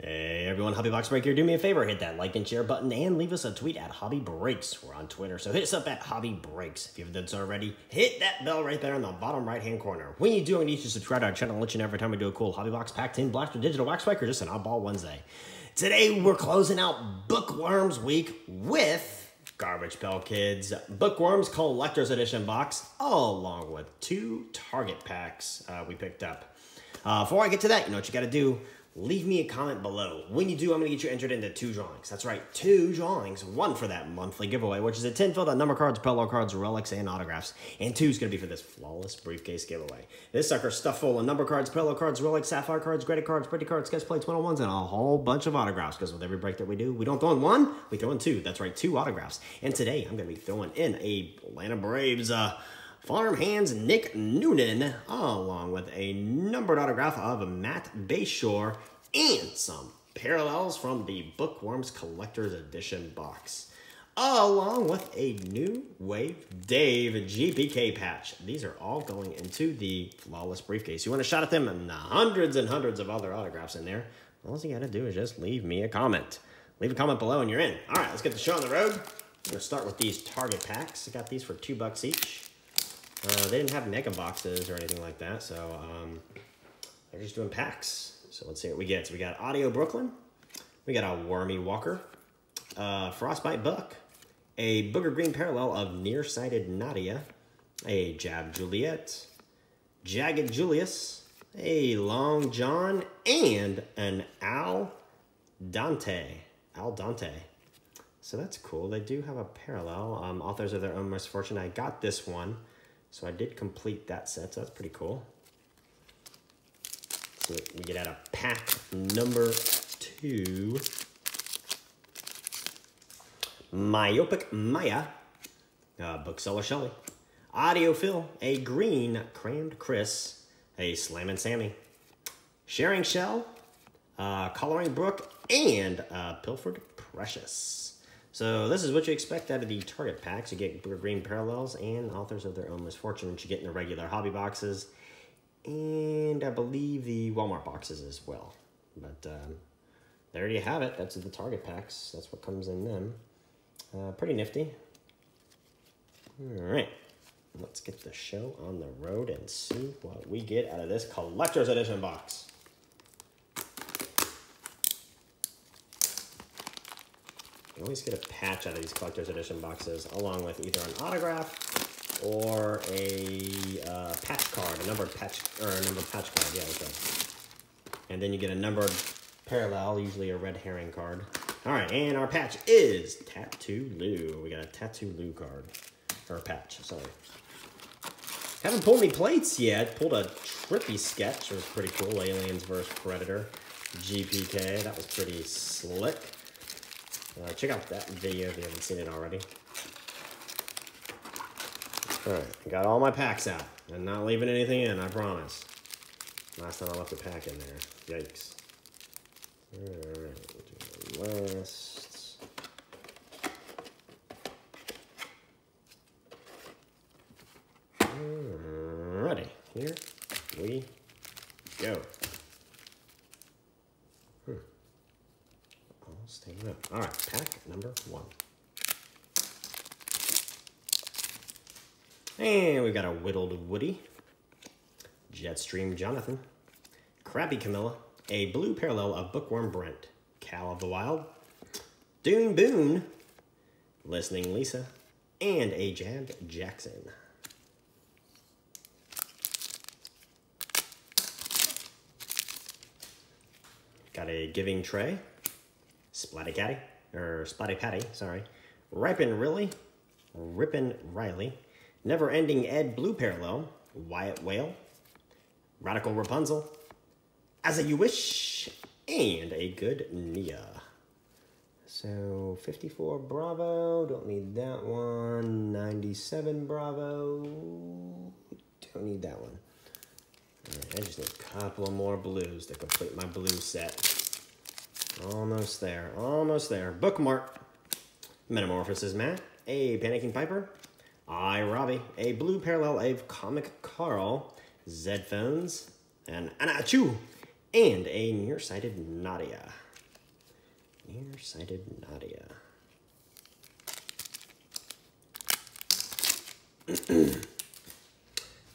Hey everyone, Hobby Box Break here. Do me a favor, hit that like and share button and leave us a tweet at Hobby Breaks. We're on Twitter, so hit us up at Hobby Breaks. If you haven't done so already, hit that bell right there in the bottom right hand corner. When you do, I need you to subscribe to our channel and let you know every time we do a cool Hobby Box Pack 10 Blaster Digital Wax Break or just an Oddball Wednesday. Today we're closing out Bookworms Week with Garbage Pail Kids Bookworms Collector's Edition box, along with two Target packs uh, we picked up. Uh, before I get to that, you know what you got to do? Leave me a comment below. When you do, I'm going to get you entered into two drawings. That's right, two drawings. One for that monthly giveaway, which is a 10 filled out number cards, pillow cards, relics, and autographs. And two is going to be for this flawless briefcase giveaway. This sucker's stuffed full of number cards, pillow cards, relics, sapphire cards, graded cards, pretty cards, sketch plates, 101s, and a whole bunch of autographs. Because with every break that we do, we don't throw in one, we throw in two. That's right, two autographs. And today, I'm going to be throwing in a Atlanta Braves uh, Farm Hands Nick Noonan, along with a numbered autograph of Matt Bayshore and some parallels from the Bookworms Collector's Edition box, along with a new Wave Dave GPK patch. These are all going into the Flawless Briefcase. You want a shot at them and the hundreds and hundreds of other autographs in there, all you got to do is just leave me a comment. Leave a comment below and you're in. All right, let's get the show on the road. I'm going to start with these Target packs. I got these for two bucks each. Uh, they didn't have mega boxes or anything like that, so um, they're just doing packs. So let's see what we get. So we got Audio Brooklyn. We got a Wormy Walker. Uh, Frostbite Buck. A Booger Green Parallel of Nearsighted Nadia. A Jab Juliet. Jagged Julius. A Long John. And an Al Dante. Al Dante. So that's cool. They do have a parallel. Um, authors of their own misfortune. I got this one. So I did complete that set. So that's pretty cool. So we get out of pack number two. Myopic Maya, uh, Bookseller Shelley. Audio Phil, a green crammed Chris, a Slammin' Sammy. Sharing Shell, uh, Coloring Brook, and uh, Pilfered Precious. So this is what you expect out of the Target packs. You get green parallels and authors of their own misfortune, which you get in the regular hobby boxes and I believe the Walmart boxes as well. But um, there you have it. That's the Target packs. That's what comes in them. Uh, pretty nifty. All right, let's get the show on the road and see what we get out of this collector's edition box. You always get a patch out of these collector's edition boxes, along with either an autograph or a uh, patch card, a numbered patch, or a numbered patch card, yeah, okay. And then you get a numbered parallel, usually a red herring card. All right, and our patch is Tattoo Lou. We got a Tattoo Lou card, or a patch, sorry. Haven't pulled any plates yet. Pulled a trippy sketch. It was pretty cool. Aliens vs. Predator. GPK. That was pretty slick. Uh, check out that video if you haven't seen it already. Alright, got all my packs out. I'm not leaving anything in, I promise. Last time I left a pack in there. Yikes. Alright, lists. Alrighty, here we go. Hmm. All staying. Alright, pack number one. And we've got a Whittled Woody, Jetstream Jonathan, Krabby Camilla, a blue parallel of Bookworm Brent, Cal of the Wild, Dune Boone, Listening Lisa, and a Jabbed Jackson. Got a Giving Tray, Splatty Catty, or Splatty Patty, sorry, Ripen Really, Rippin' Riley, Never Ending Ed Blue Parallel, Wyatt Whale, Radical Rapunzel, As a You Wish, and a good Nia. So 54 Bravo, don't need that one. 97 Bravo, don't need that one. Right, I just need a couple more blues to complete my blue set. Almost there, almost there. Bookmark, Metamorphosis Matt, a Panicking Piper, I, Robbie, a blue parallel of Comic Carl, Zed Phones, an Anachu, and a nearsighted Nadia. Nearsighted Nadia.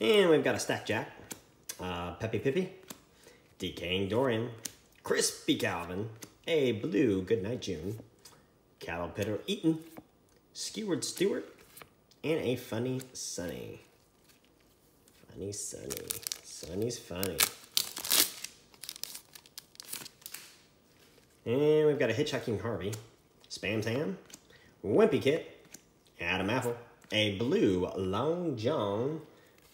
and we've got a Stack Jack, uh, Peppy Pippy, Decaying Dorian, Crispy Calvin, a Blue Goodnight June, Cattle Pitter Eaton, Skewered Stewart, and a Funny Sunny. Funny Sunny. Sunny's funny. And we've got a Hitchhiking Harvey, Spam Sam, Wimpy Kit, Adam Apple, a Blue Long John,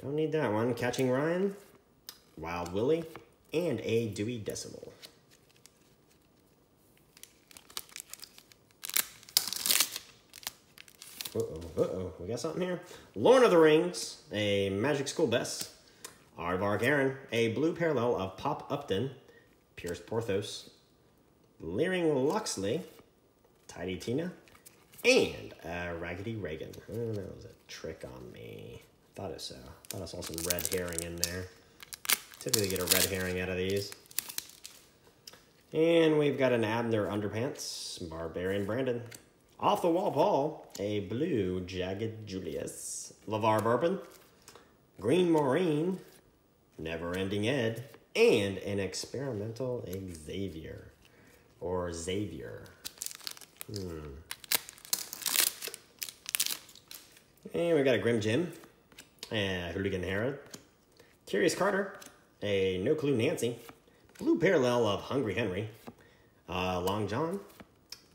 don't need that one, Catching Ryan, Wild Willie, and a Dewey Decimal. Uh-oh, uh-oh, we got something here. Lord of the Rings, a Magic School Best, Aardvark Aaron, a blue parallel of Pop Upton, Pierce Porthos, Leering Luxley, Tidy Tina, and uh, Raggedy Reagan. Oh, that was a trick on me. Thought it so. Thought I saw some red herring in there. Typically get a red herring out of these. And we've got an Abner Underpants, Barbarian Brandon. Off the wall Paul, a blue Jagged Julius. LeVar Burpin, Green Maureen, Never Ending Ed, and an experimental Xavier. Or Xavier. Hmm. And we got a Grim Jim, a Hooligan Herod, Curious Carter, a No Clue Nancy, Blue Parallel of Hungry Henry, uh, Long John,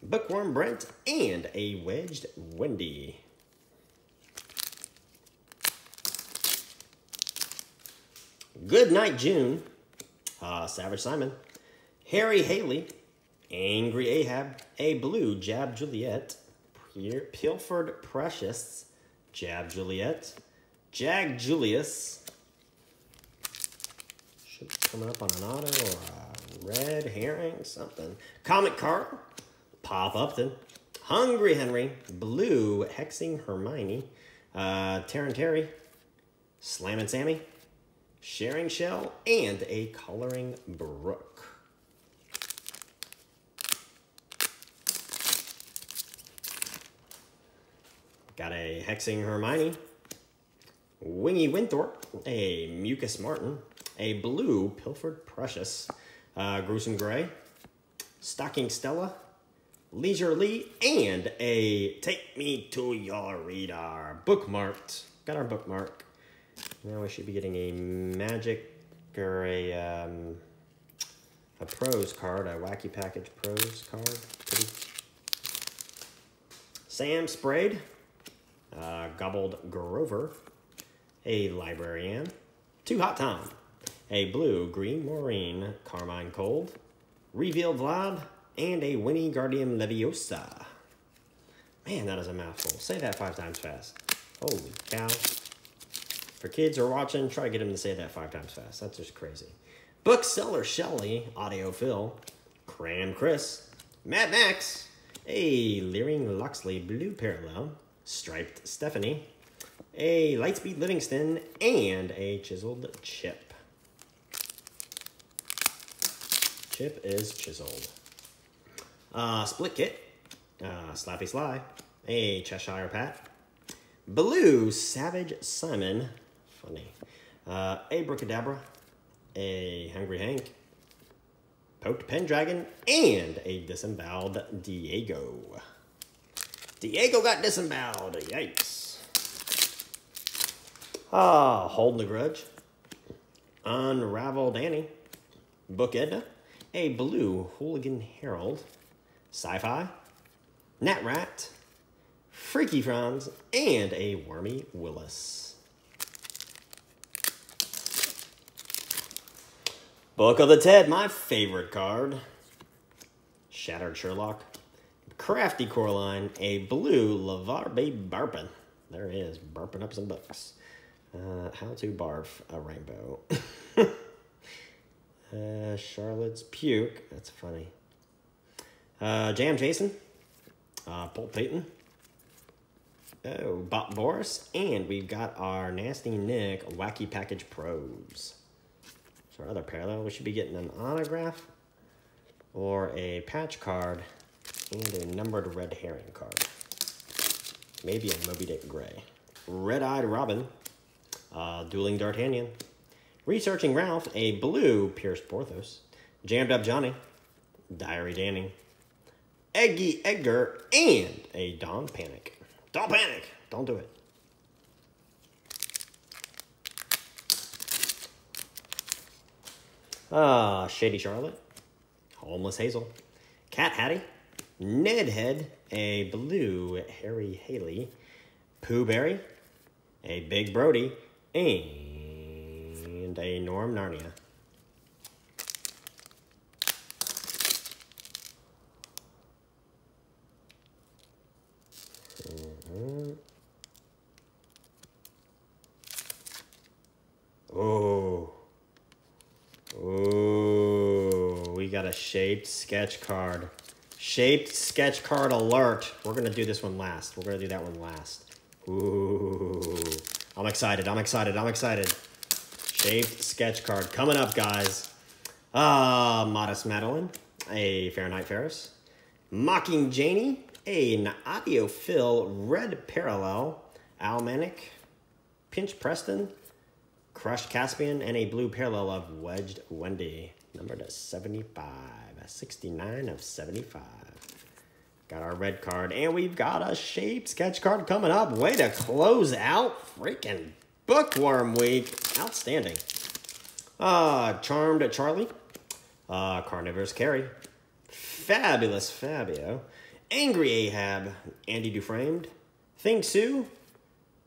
Bookworm Brent, and a Wedged Wendy. Good Night June, uh, Savage Simon, Harry Haley, Angry Ahab, a Blue Jab Juliet, Pilfered Precious, Jab Juliet, Jag Julius, should be coming up on an auto or a red herring, something. Comic Carl, Pop up Upton, Hungry Henry, Blue Hexing Hermione, uh, Terran Terry, Slammin' Sammy, Sharing Shell, and a Coloring Brook. Got a Hexing Hermione, Wingy Winthorpe, a Mucus Martin, a Blue Pilfered Precious, uh, Gruesome Gray, Stocking Stella, Leisure Lee, and a Take Me to Your Radar bookmarked. Got our bookmark. Now we should be getting a magic or a um, a pros card, a wacky package pros card. Pretty. Sam sprayed, uh, gobbled Grover, a librarian, two hot Tom, a blue green Maureen Carmine Cold, revealed Vlad, and a Winnie Guardian Leviosa. Man, that is a mouthful. Say that five times fast. Holy cow. For kids who are watching, try to get them to say that five times fast. That's just crazy. Bookseller Shelley, Audio Phil, Cram Chris, Matt Max, a Leering Luxley Blue Parallel, Striped Stephanie, a Lightspeed Livingston, and a Chiseled Chip. Chip is chiseled. Uh, split Kit, uh, Slappy Sly, a Cheshire Pat, Blue Savage Simon, funny, uh, a Brookedabra, a Hungry Hank, Poked Pendragon, and a Disemboweled Diego. Diego got disemboweled, yikes. Ah, Holding the Grudge, Unravel Danny, Book Edna, a Blue Hooligan Herald, Sci-Fi, Nat Rat, Freaky Franz, and a Wormy Willis. Book of the Ted, my favorite card. Shattered Sherlock. Crafty Coraline, a blue LeVar Bay Barpin. There he is, barping up some books. Uh, how to barf a rainbow. uh, Charlotte's Puke, that's funny. Uh, Jam Jason, uh, Paul Payton, oh, Bob Boris, and we've got our Nasty Nick Wacky Package Pros. So our other parallel, we should be getting an autograph or a patch card And a numbered red herring card. Maybe a Moby Dick Gray. Red-Eyed Robin. Uh, Dueling D'Artagnan. Researching Ralph, a blue Pierce Porthos. Jammed Up Johnny. Diary Danny. Eggy Edgar, and a Don Panic. Don't panic! Don't do it. Ah, Shady Charlotte. Homeless Hazel. Cat Hattie. Ned Head, a blue Harry Haley. Pooh Berry, a Big Brody, and a Norm Narnia. Oh. Oh, we got a shaped sketch card. Shaped sketch card alert. We're going to do this one last. We're going to do that one last. Ooh. I'm excited. I'm excited. I'm excited. Shaped sketch card coming up, guys. Ah, uh, Modest Madeline. A Fahrenheit Ferris. Mocking Janie. A Audio Phil. Red Parallel. Almanac. Pinch Preston. Crushed Caspian, and a blue parallel of Wedged Wendy, numbered at 75, 69 of 75. Got our red card, and we've got a shaped sketch card coming up. Way to close out freaking Bookworm Week. Outstanding. Uh, Charmed Charlie. Uh, Carnivorous Carrie. Fabulous Fabio. Angry Ahab. Andy Duframed. Think Sue.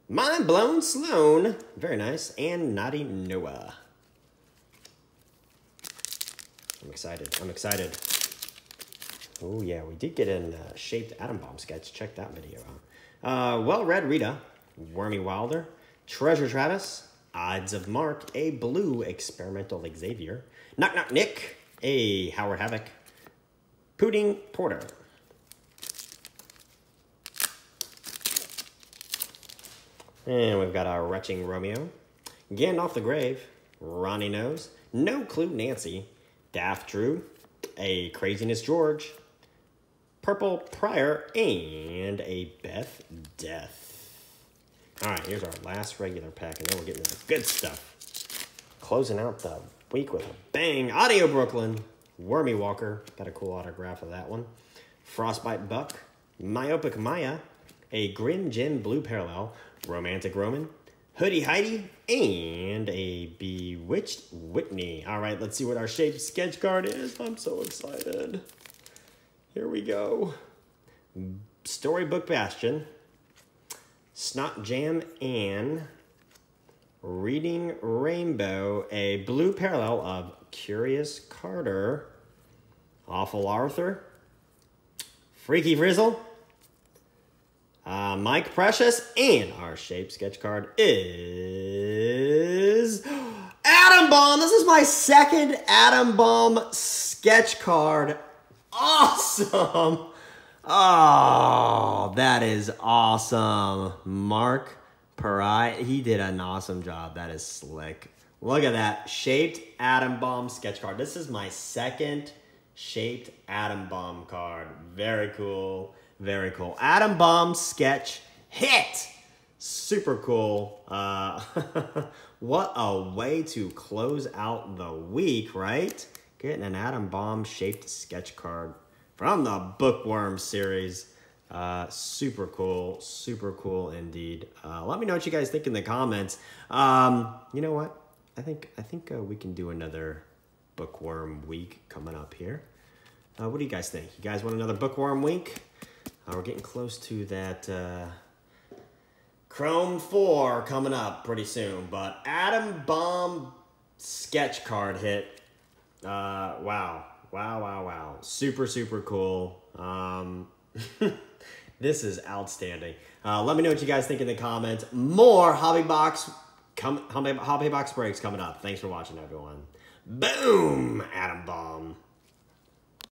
Mind Blown Sloan. Very nice. And Naughty Noah. I'm excited. I'm excited. Oh, yeah. We did get a uh, shaped Adam Bomb sketch. Check that video out. Uh, well-read Rita. Wormy Wilder. Treasure Travis. Odds of Mark. A blue experimental Xavier. Knock Knock Nick. A Howard Havoc. Pudding Porter. And we've got our Retching Romeo, Gandalf the Grave, Ronnie Nose, No Clue Nancy, Daft Drew, a Craziness George, Purple Prior, and a Beth Death. All right, here's our last regular pack, and then we're getting to the good stuff. Closing out the week with a bang. Audio Brooklyn, Wormy Walker, got a cool autograph of that one. Frostbite Buck, Myopic Maya, a Grin Gin Blue Parallel, Romantic Roman, Hoodie Heidi, and a Bewitched Whitney. All right, let's see what our shaped sketch card is. I'm so excited. Here we go. Storybook Bastion, Snot Jam Anne, Reading Rainbow, a blue parallel of Curious Carter, Awful Arthur, Freaky Frizzle, uh, Mike Precious, and our shape sketch card is Adam Bomb. This is my second Adam Bomb sketch card. Awesome. Oh, that is awesome. Mark Perai, he did an awesome job. That is slick. Look at that. Shaped Adam Bomb sketch card. This is my second shaped Adam Bomb card. Very cool. Very cool. Adam Bomb sketch hit. Super cool. Uh, what a way to close out the week, right? Getting an Adam Bomb shaped sketch card from the Bookworm series. Uh, super cool, super cool indeed. Uh, let me know what you guys think in the comments. Um, you know what? I think I think uh, we can do another Bookworm week coming up here. Uh, what do you guys think? You guys want another Bookworm week? Uh, we're getting close to that uh, Chrome 4 coming up pretty soon. But Adam Bomb sketch card hit. Uh, wow. Wow, wow, wow. Super, super cool. Um, this is outstanding. Uh, let me know what you guys think in the comments. More Hobby Box, com- Hobby, Hobby Box breaks coming up. Thanks for watching, everyone. Boom! Adam Bomb.